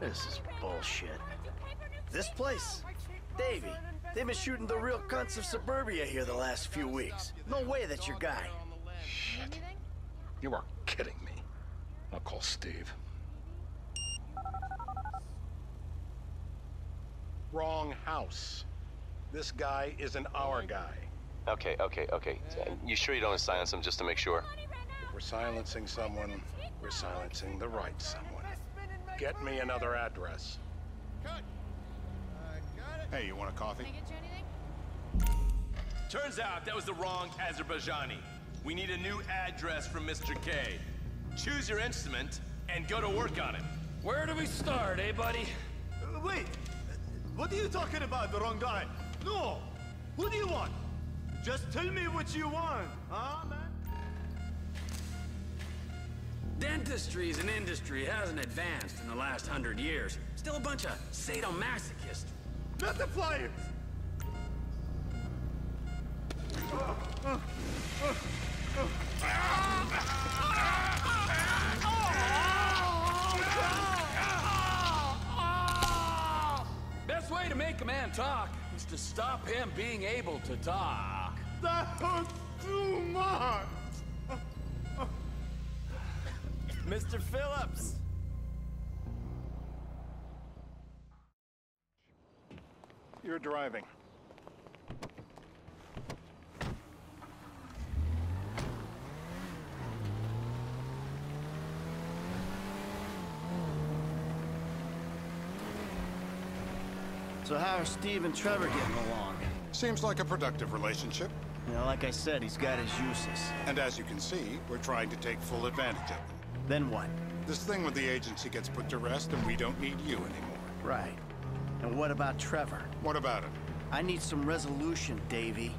This is bullshit. This place? Davy, they've been shooting the real cunts of suburbia here the last few weeks. No way that's your guy. Shit. You are kidding me. I'll call Steve. Wrong house. This guy isn't our guy. Okay, okay, okay. You sure you don't silence him just to make sure? If we're silencing someone, we're silencing the right someone. Get me another address. Hey, you want a coffee? Can I get you anything? Turns out that was the wrong Azerbaijani. We need a new address from Mr. K. Choose your instrument and go to work on it. Where do we start, eh, buddy? Uh, Wait, what are you talking about, the wrong guy? No! Who do you want? Just tell me what you want, huh, Dentistry as an industry hasn't advanced in the last hundred years. Still a bunch of sadomasochists. Not the flyers! Best way to make a man talk is to stop him being able to talk. That was too much! Mr. Phillips! You're driving. So how are Steve and Trevor getting along? Seems like a productive relationship. You know, like I said, he's got his uses. And as you can see, we're trying to take full advantage of them. Then what? This thing with the agency gets put to rest and we don't need you anymore. Right. And what about Trevor? What about him? I need some resolution, Davy.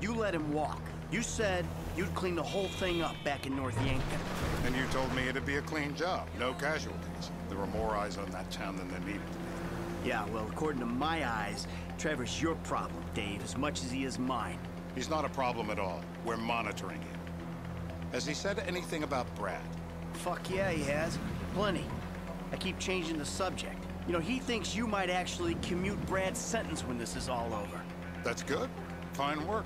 You let him walk. You said you'd clean the whole thing up back in North Yankton. And you told me it'd be a clean job, no casualties. There were more eyes on that town than there needed to be. Yeah, well, according to my eyes, Trevor's your problem, Dave, as much as he is mine. He's not a problem at all. We're monitoring him. Has he said anything about Brad? Fuck yeah, he has. Plenty. I keep changing the subject. You know, he thinks you might actually commute Brad's sentence when this is all over. That's good. Fine work.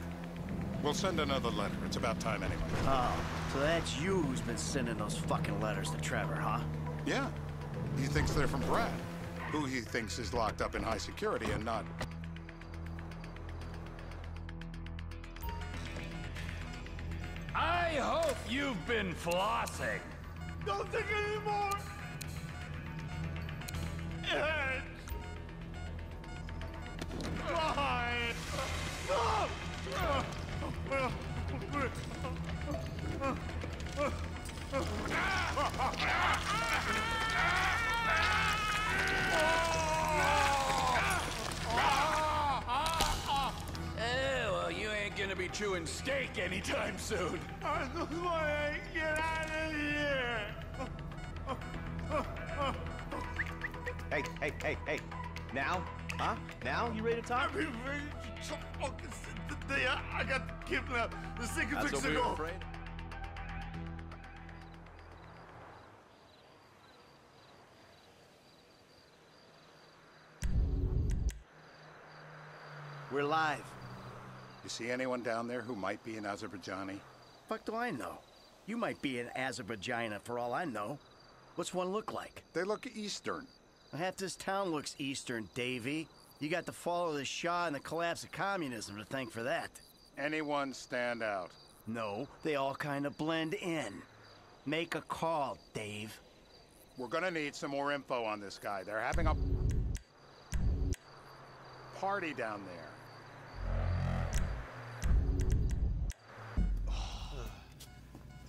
We'll send another letter. It's about time anyway. Oh, so that's you who's been sending those fucking letters to Trevor, huh? Yeah. He thinks they're from Brad, who he thinks is locked up in high security and not... I hope you've been flossing. Don't think anymore! Ed! Why? No! Eh, well, you ain't gonna be chewing steak anytime soon. I just want to get out! Hey, hey, hey, hey. Now? Huh? Now? You ready to talk? I've been ready to talk since the day I, I got kidnapped. The six That's weeks what we were ago. afraid. We're live. You see anyone down there who might be an Azerbaijani? Fuck do I know? You might be an Azerbaijana for all I know. What's one look like? They look Eastern. Half this town looks Eastern, Davy. You got the fall of the Shah and the collapse of communism to thank for that. Anyone stand out? No, they all kind of blend in. Make a call, Dave. We're gonna need some more info on this guy. They're having a party down there.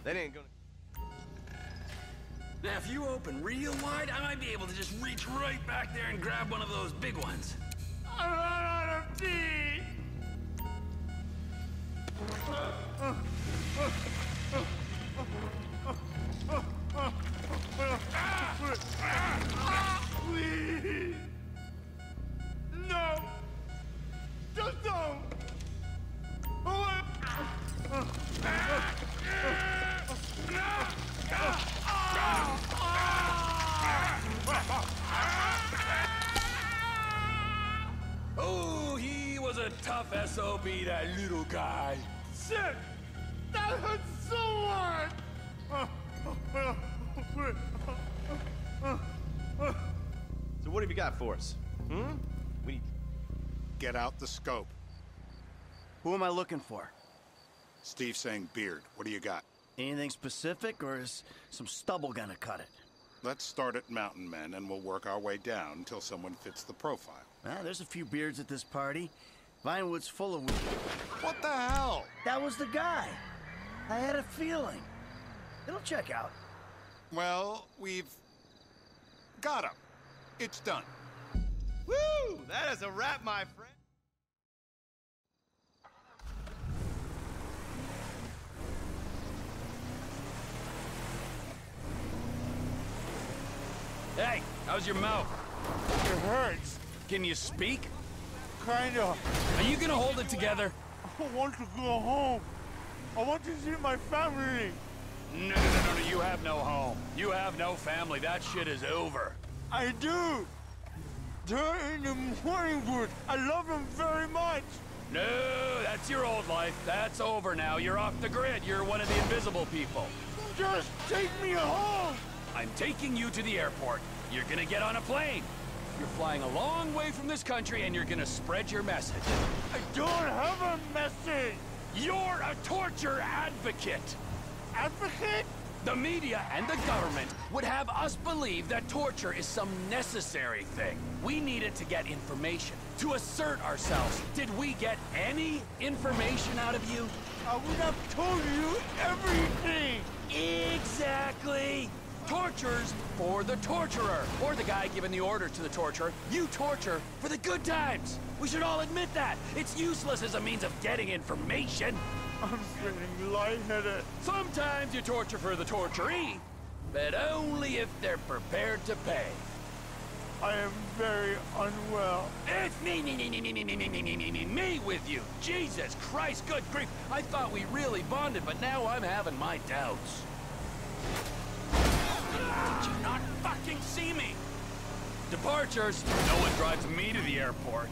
That ain't gonna. Now, if you open real wide, I might be able to just reach right back there and grab one of those big ones. I'm out of tea! Off, be that little guy. Shit! That hurts so hard! So what have you got for us? Hmm? We need... Get out the scope. Who am I looking for? Steve saying beard. What do you got? Anything specific, or is some stubble gonna cut it? Let's start at Mountain Men, and we'll work our way down until someone fits the profile. Ah, there's a few beards at this party. Vinewood's full of. What the hell? That was the guy. I had a feeling. It'll check out. Well, we've got him. It's done. Woo! That is a wrap, my friend. Hey, how's your mouth? It hurts. Can you speak? Kinda. Are you gonna hold it together? I want to go home. I want to see my family. No, no, no, no, no, you have no home. You have no family. That shit is over. I do. They're in the morning wood. I love them very much. No, that's your old life. That's over now. You're off the grid. You're one of the invisible people. Just take me home. I'm taking you to the airport. You're gonna get on a plane. You're flying a long way from this country and you're gonna spread your message. I don't have a message. You're a torture advocate. Advocate? The media and the government would have us believe that torture is some necessary thing. We need it to get information, to assert ourselves. Did we get any information out of you? I would have told you everything. Exactly! Tortures for the torturer, or the guy giving the order to the torturer. You torture for the good times. We should all admit that. It's useless as a means of getting information. I'm feeling lightheaded. Sometimes you torture for the torturee, but only if they're prepared to pay. I am very unwell. It's me, me, me, me, me, me, me, me, me, me, me, me, me with you. Jesus Christ, good grief. I thought we really bonded, but now I'm having my doubts. Did you not fucking see me? Departures. No one drives me to the airport.